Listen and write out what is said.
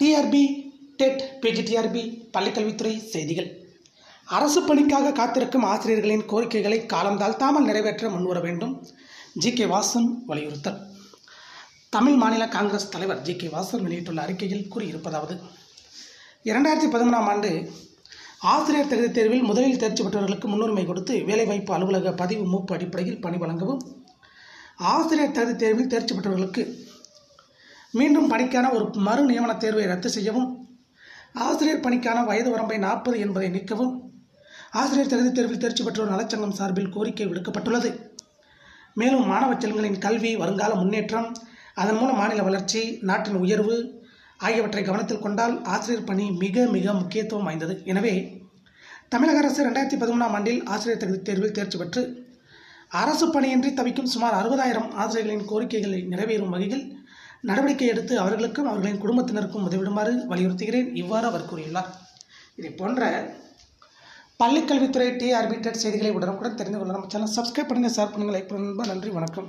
TRP dead PGTRB பள்ளிக்கல்வித்துறை செய்திகள். அரசு பணிக்காக காத்திருக்கும் ஆசிரியர்களின் கோரிக்கைகளை காலம் தாழ்த்தாமல் நிறைவேற்ற முன்வர வேண்டும். ஜி கே வாசன் வலியுறுத்தல். தமிழ் மாநில காங்கிரஸ் தலைவர் ஜி கே வாசன் வெளியிட்டுள்ள அறிக்கையில் கூறியிருப்பதாவது இரண்டாயிரத்தி பதிமூணாம் ஆண்டு ஆசிரியர் தகுதி தேர்வில் முதலில் தேர்ச்சி பெற்றவர்களுக்கு முன்னுரிமை கொடுத்து வேலைவாய்ப்பு அலுவலக பதிவு மூப்பு அடிப்படையில் பணி வழங்கவும் ஆசிரியர் தகுதி தேர்வில் தேர்ச்சி பெற்றவர்களுக்கு மீண்டும் பணிக்கான ஒரு மறு நியமன தேர்வை ரத்து செய்யவும் ஆசிரியர் பணிக்கான வயது வரம்பை நாற்பது என்பதை நீக்கவும் ஆசிரியர் தகுதி தேர்வில் தேர்ச்சி பெற்றோர் நலச்சங்கம் சார்பில் கோரிக்கை விடுக்கப்பட்டுள்ளது. மேலும் மாணவ செல்களின் கல்வி வருங்கால முன்னேற்றம் அதன் மூலம் மாநில வளர்ச்சி நாட்டின் உயர்வு ஆகியவற்றை கவனத்தில் கொண்டால் ஆசிரியர் பணி மிக மிக முக்கியத்துவம் வாய்ந்தது. எனவே தமிழக அரசு ரெண்டாயிரத்தி பதிமூணாம் ஆண்டில் ஆசிரியர் தகுதி தேர்வில் தேர்ச்சி பெற்று அரசு பணியின்றி தவிக்கும் சுமார் அறுபதாயிரம் ஆசிரியர்களின் கோரிக்கைகளை நிறைவேறும் வகையில் நடவடிக்கை எடுத்து அவர்களுக்கும் அவர்களின் குடும்பத்தினருக்கும் உதவிடுமாறு வலியுறுத்துகிறேன். இவ்வாறு அவர் கூறியுள்ளார். இதை போன்ற பள்ளிக்கல்வித்துறை டிஆர்பி டெட் செய்திகளை உடனுக்குடன் தெரிந்து கொள்ள நம்ம சேனல் சப்ஸ்கிரைப் பண்ணுங்கள் ஷேர் பண்ணுங்கள் லைக் பண்ணுங்கள் நன்றி வணக்கம்.